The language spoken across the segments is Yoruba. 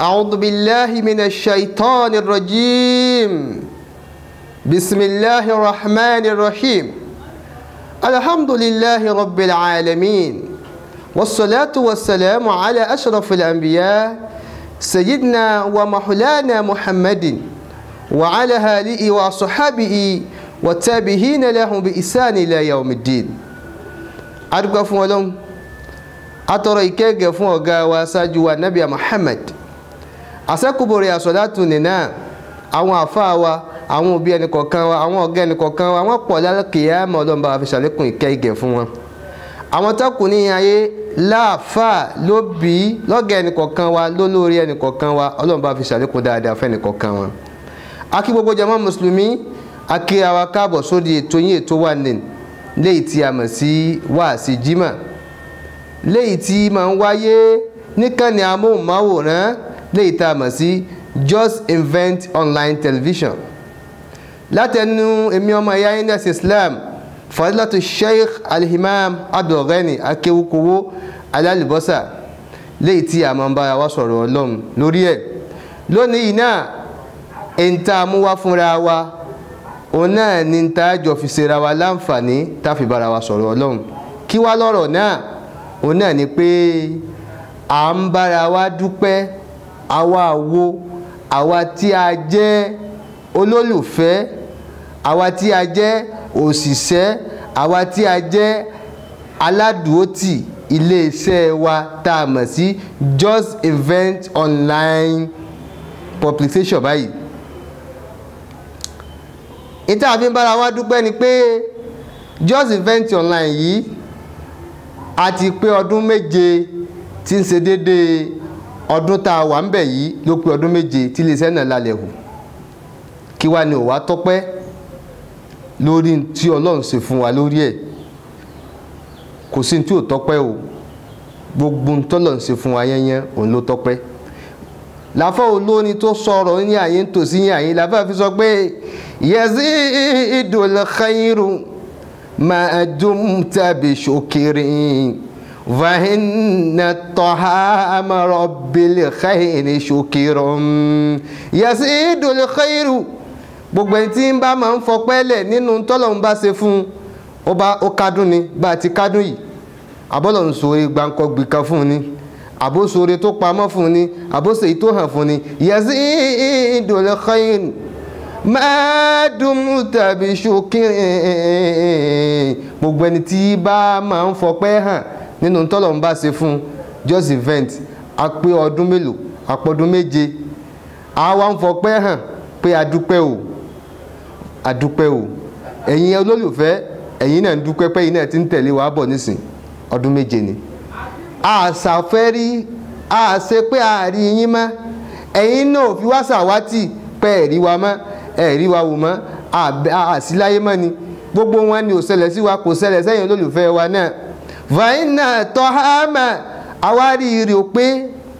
أعوذ بالله من الشيطان الرجيم. بسم الله الرحمن الرحيم. الحمد لله رب العالمين. والصلاة والسلام على أشرف الأنبياء سيدنا ومحلانا محمد وعلى آله وصحبه والتابعين لهم بإحسان إلى يوم الدين. adúgbò fún ọlọ́run atọrọ ìkẹ́gẹ́ fún ọ̀gá wa àṣẹ́kùbọ̀rẹ̀ àsọ̀dátù nìna àwọn àfáà wa àwọn òbí ẹnìkọ̀ọ̀kan wa àwọn ọ̀gá ẹnìkọ̀ọ̀kan wa wọ́n pọ̀ lálẹ́kìyàmọ̀ ọlọ́run bá wa fi ṣàlékún ìkẹ́gẹ́ fún wọn. Àwọn tọ́kù ní ayé láàfáà lóbi lọ́gà ẹnìkọ̀ọ̀kan wa lólórí ẹnìkọ̀ọ̀kan wa ọlọ́run bá fi ṣàlékún dáadáa fún ẹnìkọ̀ọ̀kan wa akí gbogbo jama mùsùlùmí akí àwa káàbọ̀ sórí ètò yín ètò wà nìyí léyìí tí a mọ̀ sí wáàsí jímọ̀. Léyìí tí máa ń wáyé níkànnì amóhùnmáwòrán léyìí tá mọ̀ sí just invent online television. Látẹnu èmi ọmọ ẹ̀yà ines islam fadilatu sheikh alhimam abdulghani akéwukowo alálùbọ́sà léyìí tí a máa ń bára wa sọ̀rọ̀ ọlọ́run lórí ẹ̀. Lónìí yìí náà èyí tá fúnra wa òun náà ni tá a jọ fi ṣera wa láǹfààní tá a fi bára wa sọ̀rọ̀ ọlọ́run. Kí wá lọ́rọ̀ náà? Òun náà ni pé à ń bára wa dúpẹ́ àwa wo? Àwa tí a jẹ́ olólùfẹ́. Àwa tí a jẹ́ òṣìṣẹ́. Àwa tí a jẹ́ aládùúrótì iléeṣẹ́ wa tá a mọ̀ sí just event online publication báyìí. Ìta àfi ń bára wa dúpẹ́ ni pé just event online yìí a ti pé ọdún méje tí ń ṣe déédéé ọdún tá a wà ń bẹ̀ yìí ló pé ọdún méje tí iléeṣẹ́ náà lálẹ́ hù. Kí wá ní ò wá tọ́pẹ́ lórí tí ọlọ́run ṣe fún wa lórí ẹ̀? Kò sí tí ò tọ́pẹ́ o. Gbogbo tọ́lọ́run ṣe fún wa yẹnyẹn òun ló tọ́pẹ́. Láfọ́ olórin tó sọ̀rọ̀ ní àyè ń tòsí ní àyè láfọ́ fi sọ pé yazidul khairu ma dumta bi shukirin inna tahama rabbil khairi shukirun yazidul khairu gbogbo ẹni tí ń bá máa ń fọpẹ́ lẹ̀ nínú tọ́lọ̀ ń bá ṣe fún ó bá ó kádùn ni bá a ti kádùn yìí. Abọ́lọ̀ ń sọ gbàǹkọ́ gbìkan fún ni àbóṣore tó pamọ́ fún ni àbóṣe èyí tó hàn fún ni. yazidul khair ma dumta bi shukrin gbogbo ẹni tí bá máa ń fọpẹ́ hàn nínú tọ́lọ̀ ń bá ṣe fún just event a ọdún mélòó? Àpọ̀dún méje. A ń fọpẹ́ hàn pé a o. A o. Ẹ̀yin olólùfẹ́ ẹ̀yin náà ń dúpẹ́ pé ẹ̀yin náà ti ń tẹ̀lé wa bọ̀ nísìn ọdún méje ni. Àṣàfẹ́rí àṣe pé àárí yín mọ́. Ẹ̀yin náà fi wá ṣàwátì pé ẹ̀rí wa mọ́ ẹ̀rí wa wò mọ́. Àṣìláyé mọ́ ni. Gbogbo wọn ni ò ṣẹlẹ̀ sí wa kò ṣẹlẹ̀ sẹ́yìn olólùfẹ́ wa náà vaina tọ́hámà àwárí rè ó pé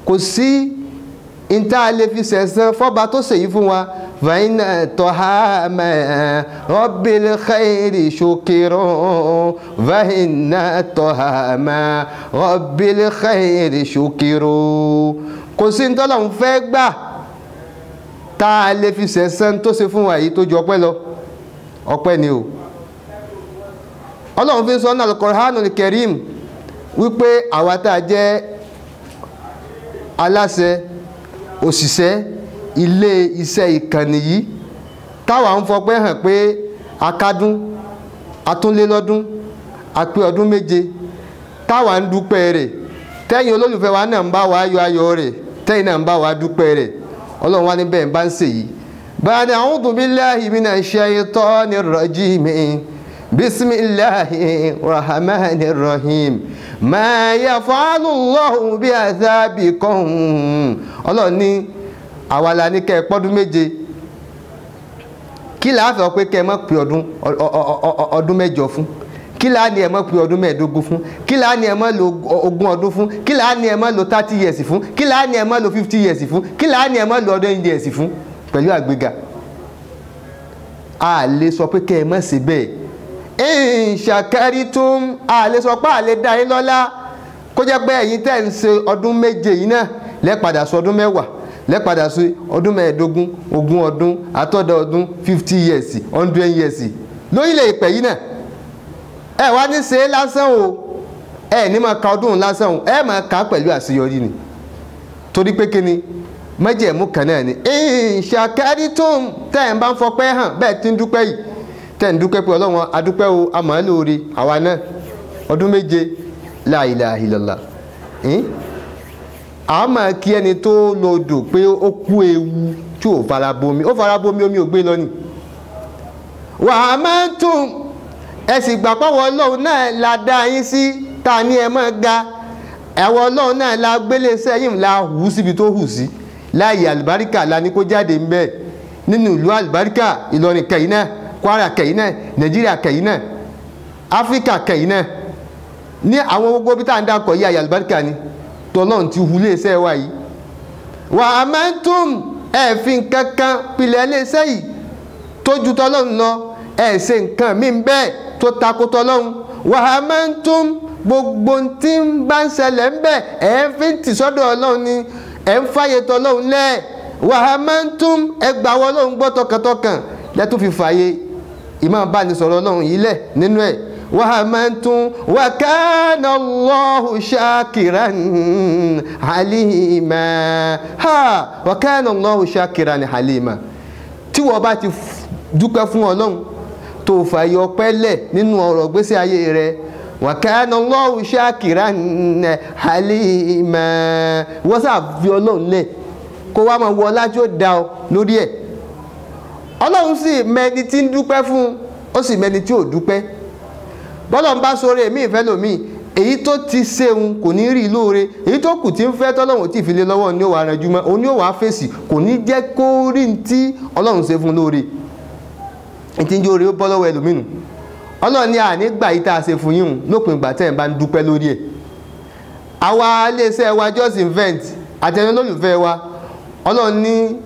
kò sí ìta lè fi ṣẹ̀san fọ́ba tó ṣèyí fún wa. Vaina tọ́hámà rabbil khairi shukirun. Vaina tọ́hámà rabbil khairi shukirun. Kò sí ntọ́lọ̀ ń fẹ́ gbà tá a lè fi ṣẹ̀san tó ṣe fún wa yìí tó ju ọpẹ́ lọ. Ọpẹ́ ni o ọlọ́run fi sọ náà Al-Qur'anul Karim wípé àwa tá a jẹ́ aláṣẹ òṣìṣẹ́ ilé iṣẹ́ ìkànnì yìí táwa ń fọpẹ́ hàn pé akádún atúnlélọ́dún àpé ọdún méje táwa ń dúpẹ́ rẹ̀. Tẹ́yìn olólùfẹ́ wa náà ń bá wa yọ ayọ̀ rẹ̀ tẹ́yìn náà ń bá wa dúpẹ́ rẹ̀. Ọlọ́run wa níbẹ̀ ń bá ń ṣèyí. bàdà a'udhu billahi minash shaytanir rajim bisimilahi rahmani rahim ma yaf'alu Allahu bi adhabikum ọlọ́run ní àwa la ní kẹ́ ẹ pọ́dún méje. Kí á fẹ́ pé kẹ́ ẹ mọ̀ pé ọdún ọdún mẹ́jọ fún? Kí á ní ẹ mọ̀ pé ọdún mẹ́ẹ̀ẹ́dógún fún? Kí á ní ẹ mọ̀ lo ogún ọdún fún? Kí á ní ẹ mọ̀ lo thirty years fún? Kí á ní ẹ mọ̀ lo fifty years fún? Kí á ní ẹ mọ̀ lo ọdún years fún? Pẹ̀lú àgbéga. A lè sọ pé kẹ́ ẹ mọ̀ sí bẹ́ẹ̀ ìṣàkárí-tún àlè sọ pé àlè dá yín lọ́lá. Kó jẹ́ pé ẹ̀yin tẹ́ ń ṣe ọdún méje yìí náà lẹ́padà sọ ọdún mẹ́wàá lẹ́padà sí ọdún mẹ́ẹ̀ẹ́dógún ogún ọdún àtọ́dọ̀ ọdún fifty years hundred years. Lórílẹ̀ ìpẹ́ yìí náà ẹ wá ní ṣe lásán o. Ẹ ní máa ka ọdún lásán o. Ẹ máa kà pẹ̀lú àṣeyọrí ni. Torí pé kí ni? Májẹ̀mú kan náà ni. Tó ń tẹ̀ ń bá ń fọpẹ́ hàn bẹ́ẹ̀ tí ń dúpẹ́ yìí tẹ̀ ń dúpẹ́ pé ọlọ́run adúpẹ́ o àmọ́ lóore. Àwa náà ọdún méje la ilaha illallah. A máa kí ẹni tó lodò pé ó kú ewu tí ò fara bomi. Ó fara bomi omi ò gbé lọ ni. Wà á máa ń tún ẹ sì gbà pọ́wọ́ ọlọ́run náà la dá yín sí ta ni ẹ máa ga? Ẹ̀wọ̀ ọlọ́run náà la gbélé sẹ́yìn la hù síbi tó hù sí. Láàyè àlùbáríkà la ní kó jáde ń bẹ́ẹ̀ nínú ìlú àlùbáríkà ìlọrin kẹ̀yìn náà kwara kẹ̀yìn náà nàìjíríà kẹ̀yìn náà áfíríkà kẹ̀yìn náà. Ní àwọn gbogbo bí tá à ń dákọ̀ àlùbáríkà ni. Tọ́lọ́n ti hu léṣẹ́ wa yìí. Wà á máa ń tún ẹ̀fin kankan pilẹ̀ léṣẹ́ yìí. Tó ju tọ́lọ́run lọ ẹ̀ ṣe nǹkan mí bẹ́ẹ̀ tó takò tọ́lọ́run. Wà á tún gbogbo tí ń bá ń ṣẹlẹ̀ ń bẹ̀ ẹ̀ fi tì sọ́dọ̀ ọlọ́run ni. Ẹ̀ ń fàyè tọ́lọ́run lẹ̀. Wà á máa ń tún ẹgbàá wọ ọlọ́run gbọ́ tọkàntọkàn. Fi fàyè ìmọ̀ bá ní sọ̀rọ̀ ọlọ́run yìí lẹ̀ nínú ẹ̀. Wàhámẹ́ntún wàkánà lọ́hù ṣàkìrán halima. Ha! Wàkánà lọ́hù ṣàkìrán halima. Tí wọ́n bá ti dúpẹ́ fún ọlọ́run tó fàyè ọpẹ́ lẹ̀ nínú ọ̀rọ̀ gbèsè ayé rẹ. Wàkánà lọ́hù ṣàkìrán halima. Wọ́n sàfi ọlọ́run lẹ̀. Kó wá máa wọ ọlá tí ọ lórí ẹ̀ ọlọ́run sì mẹni tí ń dúpẹ́ fún ó sì mẹni tí ò dúpẹ́. Bọ́lọ̀ ń bá sóore èmi ìfẹ́ lòmí èyí tó ti ṣeun kò ní rí lóore. Èyí tó kù tí ń fẹ́ tọ́lọ́run tí ìfilé lọ́wọ́ ni ó wà ránjú mọ́ òun ni ó wà fèsì. Kò ní jẹ́ kó rí tí ọlọ́run ṣe fún lóore. Jó oore ó bọ́ lọ́wọ́ ẹlòmínú ọlọ́run ní àní gbà yí tá a ṣe fún yín lópin ìgbà tẹ́ ẹ̀ bá ń dúpẹ́ lórí ẹ̀. Àwa iléeṣẹ́ wa just invent àtẹnu lólùfẹ́ wa ọlọ́run ní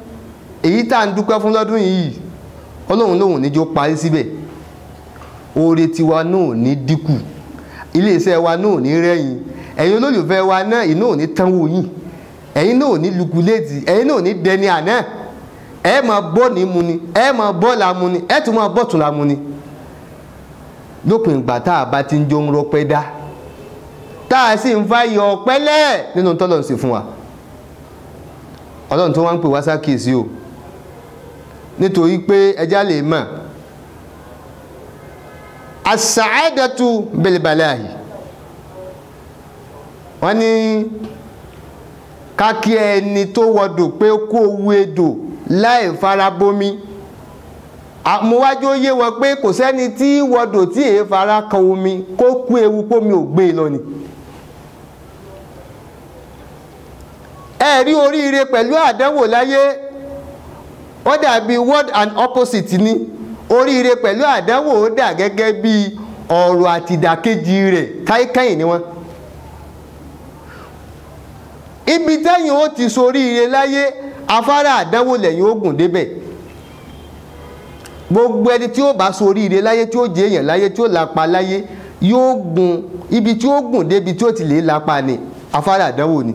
èyí tá à ń dúpẹ́ fún lọ́dún yìí ọlọ́run lòun níjó parí síbẹ̀. Oore tiwa náà ní dínkù. Iléeṣẹ́ wa náà ní rẹ́yìn. Ẹ̀yin olólùfẹ́ wa náà iná ò ní tánwó yín. Ẹ̀yin náà ò ní lukuléètì ẹ̀yin náà ò ní dẹni àná. Ẹ̀ máa bọ́ ní mu ni. Ẹ̀ máa bọ́ la ni. Ẹ̀ tún máa bọ́ tún la ni. Lópin ìgbà tá a bá ti ń jó ń rọpẹ́ dá tá a sì ń fa iyọ̀ ọ̀pẹ́lẹ̀ nínú tọ́lọ̀ fún wa. Ọlọ́run tó wá ń pè wá sákèsí o nítorí pé ẹja lè mọ̀. Asaadatu bilbalahi wọ́n ní kákí ẹni tó wọdò pé kó owó edò láì farabomi àmúwájú ó yé wọn pé kò sẹ́ni tí wọdò tí èé fara kan omi kó kú ewu pómi ò gbé lọ ni. Ẹ rí oríire pẹ̀lú àdánwò láyé ó dàbí word and opposite ni. Oríire pẹ̀lú àdánwò ó dà gẹ́gẹ́ bí ọ̀rọ̀ àtìdàkejì rẹ̀. Káíkáyìn ni wọ́n. Ibi tẹ́yìn ó ti soríire láyé afárá àdánwò lẹ́yìn ogun débẹ̀. Gbogbo ẹni tí ó bá soríire láyé tí ó jẹ èèyàn láyé tí ó lapa láyé yóò gun ibi tí ó gùn débi tí ó ti lè lapa ni. Afárá àdánwò ni.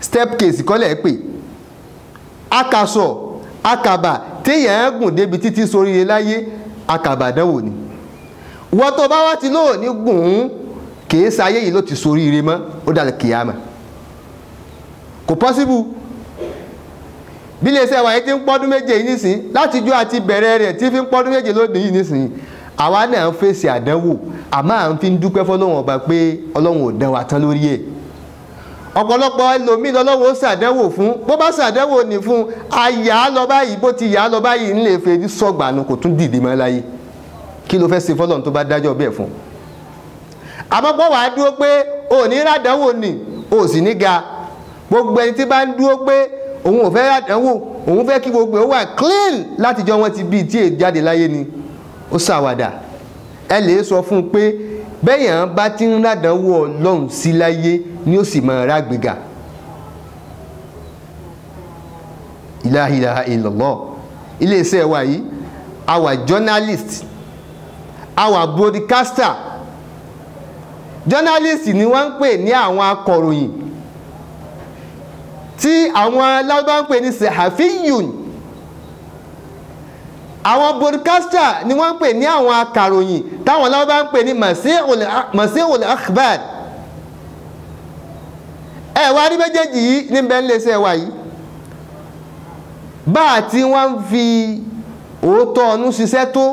Step case kọ́lẹ̀ pè. Akasọ̀ akàbà téèyàn gùn débi títí soríire láyé akàbà àdánwò ni. Wọ́n tó bá wá ti lóò ní gùn ún kìí sáyé yìí ló ti soríire mọ́ ó dàlẹ̀ kìyàmà. Kò pọ́síbù bí iléeṣẹ́ wa yìí ti ń pọ́dún méje yìí nísìn láti jó àti bẹ̀rẹ̀ rẹ̀ tí fi ń pọ́dún méje lónìí yìí nísìn àwa náà ń fèsì àdánwò. Àmọ́ à ń fi ń dúpẹ́ fọlọ́wọ́n ọba pé ọlọ́run ò dán wa tán lórí ẹ̀ ọ̀pọ̀lọpọ̀ ẹlòmíì lọ́lọ́wọ́ ó ṣàdánwò fún. Bó bá ṣàdánwò ní fún àyà lọ báyìí bó ti yà lọ báyìí ńlẹ̀ fẹ́ ní sọ̀gbànú kò tún dìde mọ́ láyé. Kí ló fẹ́ ṣe fọlọ́run tó bá dájọ́ bẹ́ẹ̀ fún? Àmọ́ pọ̀ wàá dúró pé ò ní ràdánwò ni ò sì ní ga. Gbogbo ẹni tí bá ń dúró pé òun ò fẹ́ ràdánwò òun fẹ́ kí gbogbo ẹ̀ wà clean látijọ́ wọn ti bíi tí èè jáde láyé ni ó ṣàwàdà. Ẹ lè sọ fún un pé bẹ́yàn bá ti ń ràdánwò ọlọ́run sí láyé ni ó sì máa rágbègà ilaha illallah. Iléeṣẹ́ wa yìí àwa journalist àwa broadcaster. Journalist ni wọ́n ń pè ní àwọn akọ̀ròyìn tí àwọn lábá ń pè ní sahafiyun àwọn broadcaster ni wọ́n ń pè ní àwọn akàròyìn táwọn lábá ń pè ní masihul akhbar. Ẹ wá rí méjèèjì yìí níbẹ̀ ń ṣe wà yìí. Bá àti wọ́n ń fi òótọ́ ọ̀nù ṣiṣẹ́ tó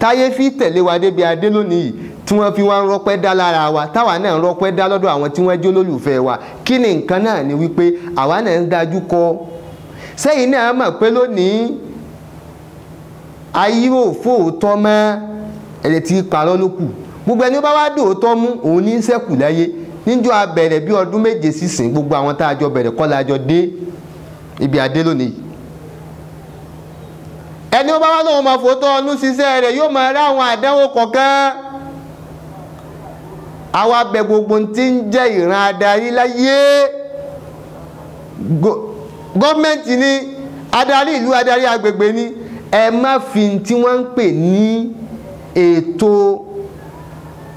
táyé fi tẹ̀lé wa débi adé lónìí yìí tí wọ́n fi wá ń rọ́pẹ́ dá lára wa táwa náà ń rọ́pẹ́ dá lọ́dọ̀ àwọn tí wọ́n jẹ́ olólùfẹ́ wa. Kí ni nǹkan náà ni wípé àwa náà ń dájú kọ? Sẹ́yìn náà mọ̀ pé lónìí ayé ò fóòótọ́ mọ́ ẹ̀rẹ̀ tí parọ́ ló kù. Gbogbo ẹni bá wá dòótọ́ mú òun ní sẹ́kù láyé. Níjọ́ abẹ̀rẹ̀ bí ọdún méje sísìn gbogbo àwọn tá a jọ bẹ̀rẹ̀ kọ́ la jọ dé ibi adé lónìí. Ẹni ó bá wá lóun máa fòótọ́ ọdún ṣiṣẹ́ rẹ̀ yóò máa rá àwọn àdánwò kọ̀ọ̀kan. Àwa bẹ gbogbo tí ń jẹ́ ìran adarí láyé. Gọ́ọ̀mẹ̀ntì ni adarí ìlú adarí agbègbè ni ẹ má fi tí wọ́n ń pè ní ètò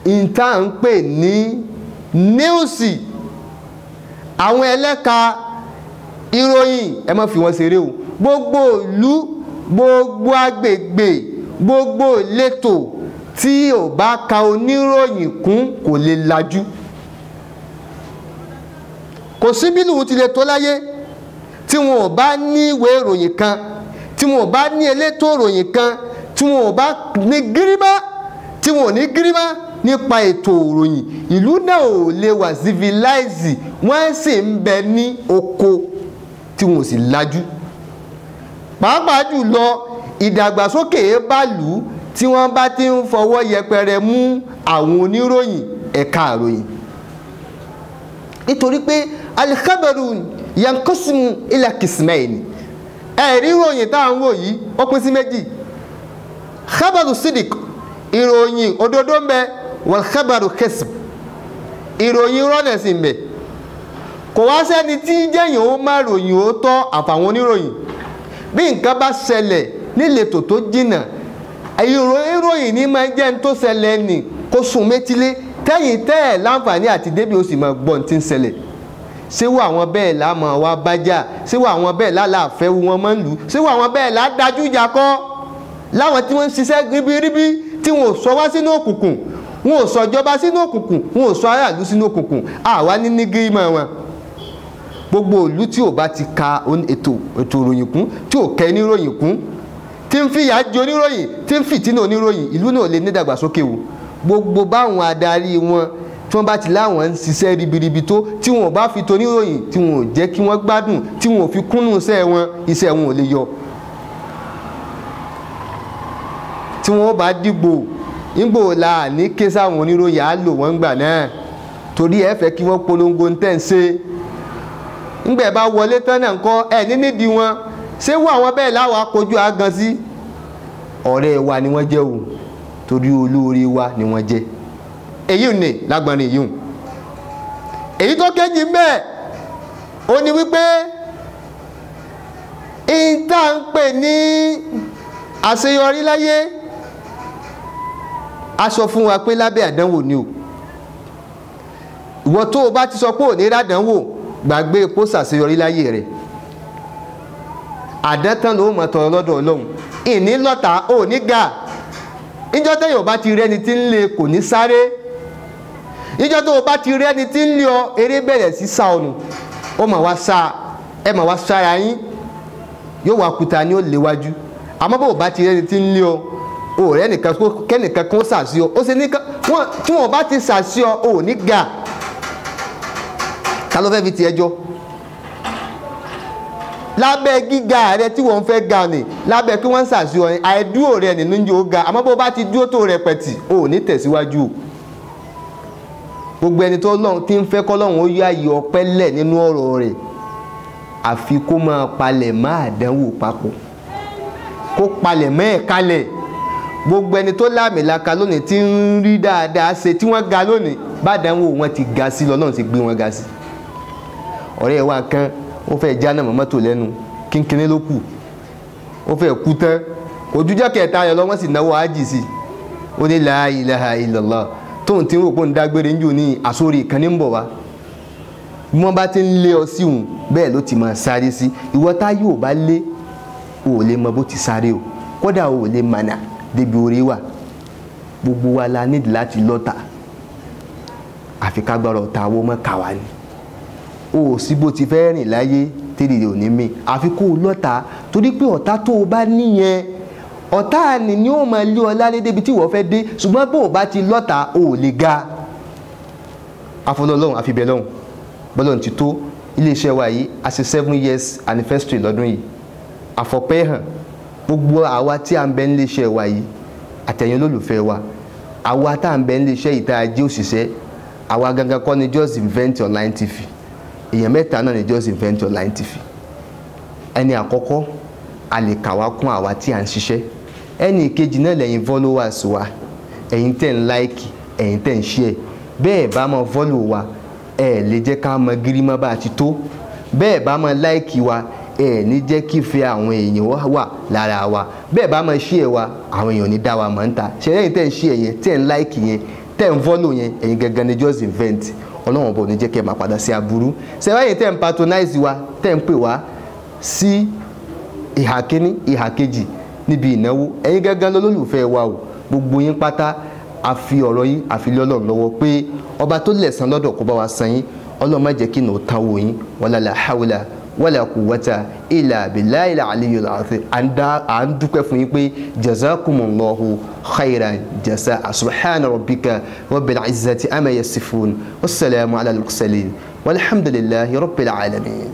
ìta ń pè ní níùsì àwọn ẹlẹ́ka ìròyìn ẹ má fi wọ́n ṣeré o. Gbogbo ìlú gbogbo agbègbè gbogbo ìletò tí ò bá ka oníròyìn kún kò lè lajú. Kò sí bí lùú ti lè tó láyé tí wọn ò bá ní ìròyìn kan tí wọn ò bá ní elétò ìròyìn kan tí wọn ò bá ní gírímà tí wọn ò ní gírímà nípa ètò ìròyìn ìlú náà ò lè wà civilize wọ́n sì ń bẹ ní oko tí wọn ò sì lajú. Pàápàá jùlọ ìdàgbàsókè bá lù ú tí wọ́n bá ti ń fọwọ́ yẹpẹrẹ mú àwọn oníròyìn ẹ̀ka àròyìn nítorí pé alikhabaru yankosimu ila kismaini ẹ̀rí ìròyìn tá à ń wò yìí ó pín sí méjì. Khabaru sidik ìròyìn òdodo ń bẹ wal khabaru kesb ìròyìn rọ́nà sí ń bẹ. Kò wá sẹ́ni tí jẹ́yìn ó má ròyìn ó tọ́ àfàwọn oníròyìn. Bí nǹkan bá ṣẹlẹ̀ níletò tó jìnnà ìròyìn ní máa jẹ́ ní tó ṣẹlẹ̀ nì kó sùn métílé. Tẹ́yìn tẹ́ ẹ̀ láǹfààní àti débi ó sì máa gbọ́ ní ti ń ṣẹlẹ̀ ṣéwọ́ àwọn bẹ́ẹ̀ lá máa wá bájà. Ṣéwọ́ àwọn bẹ́ẹ̀ lálàáfẹ́ wọn máa ń lù. Ṣéwọ́ àwọn bẹ́ẹ̀ lá dájú ìjà kọ́. Láwọn tí wọ́n ń ṣiṣẹ́ ríbiríbi tí wọn ò sọ wá sínú òkùnkùn wọn ò sọ ìjọba sínú òkùnkùn wọn ò sọ aráàlú sínú òkùnkùn. Àwa ní ní gírímọ̀ wọn. Gbogbo ìlú tí ò bá ti ka ètò ìròyìn kún tí ò kẹ́ níròyìn kún tí ń fìyà jẹ oníròyìn tí ń fìtínà oníròyìn ìlú náà lè ní ìdàgbàsókè o. Gbogbo báwọn adarí wọn tí wọ́n bá ti láwọn ń ṣiṣẹ́ ribiribi tó tí wọn ò bá fi toníròyìn tí wọn ò jẹ́ kí wọ́n gbádùn tí wọn fi kúnnù iṣẹ́ wọn iṣẹ́ wọn ò lè yọ. tí wọ́n bá dìgbò nígbò la ní ké sáwọn oníròyìn á lò wọ́n gbà náà. Torí ẹ fẹ́ kí wọ́n polongo ń tẹ̀ ń ṣe. Ńgbẹ̀ bá wọlé tán náà ńkọ́ ẹ̀ ní wọn. Ṣé wọ́n àwọn bẹ́ẹ̀ láwọn akojú agan sí? Ọ̀rẹ́ wa ni wọ́n jẹ́ o. Torí olóore wa ni wọ́n jẹ́ èyí ò ní lágbọ́nrin èyí tó kéjì mbẹ́ ó ní wípé ìta ń pè ní àṣeyọrí láyé a sọ fún wa pé lábẹ́ àdánwò ni o. Ìwọ tó o bá ti sọ pé ò ní gbàgbé epo ṣàṣeyọrí láyé rẹ̀. Àdántán ló mọ̀ tọrọ lọ́dọ̀ ọlọ́run. Ìní lọ́ta ò ní ga. Ìjọ tẹ́yìn bá ti rẹ́ni tí ń lé kò ní sáré ìjọ tó o bá ti rẹ́ni tí ń lé ọ eré bẹ̀rẹ̀ sí sá ọnù ó mà wá sá ẹ mà wá sára yín. Yóò wá kuta ni ó léwájú. Àmọ́ bó o bá ti rẹ́ni tí ń lé ọ o rẹ́ nìkan kẹ́nìkan kan sàṣì ọ. Ó sì ní tí wọ́n bá ti sàṣì ọ ò ní ga. Ta ló fẹ́ fi tiẹ̀ jọ lábẹ́ gíga rẹ tí wọ́n fẹ́ ga ni lábẹ́ kí wọ́n ń ṣàṣeyọ àìdúró rẹ nínú ó ga. Àmọ́ bó bá ti dúró tó rẹpẹtì ó ní tẹ̀síwájú. o gbogbo ẹni tó lọ́run tí ń fẹ́ kọ́ lọ́run ó yá ayé ọpẹ́ lẹ̀ nínú ọ̀rọ̀ rẹ̀ àfi kó máa palẹ̀ má àdánwò papọ̀. Kó palẹ̀ mọ́ ẹ̀ kalẹ̀ gbogbo ẹni tó láàmìlaka lónìí tí ń rí dáadáa ṣe tí wọ́n ga lónìí bá àdánwò wọn ti ga sí lọ́lọ́run ti gbé wọn ga sí. Ọ̀rẹ́ wa kan ó fẹ́ jáná mọ́tò lẹ́nu kínkínní ló kù. Ó fẹ́ kú tán. Òjújọ́ kẹta yẹn lọ́wọ́ sì náwó ájì sí ó ní la ilaha illallah tóun ti ń rò pé ń dágbére ń jò ní àsórí ìkànnì ń bọ̀ wá. Bí wọ́n bá ti ń lé ọ sí òun bẹ́ẹ̀ ló ti máa sáré sí. Ìwọ tá yóò bá lé o ò lè mọ bó ti sáré o. Kódà o ò lè mànà débi orí wà. Gbogbo wa la nídìí láti lọ́ta. Àfi ká gbọ́dọ̀ ta owó mọ́ kàwá ni. O ò sí bó ti fẹ́ rìn láyé tẹ́lẹ̀ ò ní mí. Àfi kó o lọ́ta. Torí pé ọ̀tá tó o bá níyẹn ọ̀tá ni ni ó máa lé ọ lálé débi tí wọ́n fẹ́ dé ṣùgbọ́n bó o bá ti lọ́ta ò lè ga. Afọlọ́lọ́hún àfibẹ̀ lọ́hún bọ́lọ́hún ti tó iléeṣẹ́ wa yìí a ṣe seven years anniversary lọ́dún yìí. Àfọ̀pẹ́ hàn. Gbogbo àwa tí a ń bẹ níléeṣẹ́ wa yìí àtẹ̀yìn olólùfẹ́ wa àwa tá à ń bẹ níléeṣẹ́ yìí tá a jẹ́ òṣìṣẹ́ àwa gangan kọ́ ni just invent online tv èèyàn mẹ́ta náà ni just invent online tv ẹni àkọ́kọ́ a lè kà wá kún àwa tí à ń ṣiṣẹ́ ẹni ìkejì náà lẹ́yìn followers wa. Ẹ̀yin tẹ̀ ń like ẹ̀yin tẹ̀ ń share. Bẹ́ẹ̀ bá mọ follow wa ẹ̀ lè jẹ́ ká mọ gírímọ́ bá a ti tó. Bẹ́ẹ̀ bá mọ like wa ẹ̀ ní jẹ́ kí ìfẹ́ àwọn èèyàn wà lára wa. Bẹ́ẹ̀ bá mọ share wa àwọn èèyàn ní dá wa mọ̀ ń ta. Ṣe lẹ́yìn tẹ̀ ń share yẹn tẹ̀ ń like yẹn tẹ̀ ń follow yẹn ẹ̀yin gangan ni just invent. Ọlọ́run bò ní jẹ́ kẹ́ máa padà sí aburú. Sẹ́wáyé tẹ̀ ń patronize wa tẹ̀ ń pè wá sí ìhà kíní ìhà kejì níbi ìnáwó. Ẹ̀yin gangan lólùfẹ́ wa o. Gbogbo yín pátá a fi ọ̀rọ̀ yín a fi lé ọlọ́run lọ́wọ́ pé ọba tó lẹ̀san lọ́dọ̀ kó bá wa san yín. Ọlọ́run má jẹ́ kí nà ó tán wò yín. Wala la hawla wala quwwata illa billahi al-aliyyil azim. À ń dúpẹ́ fún yín pé jazakumullahu khairan jazaa. Subhana rabbika rabbil izzati amma yasifun. Wassalamu ala al-mursalin. Walhamdulillahi rabbil alamin.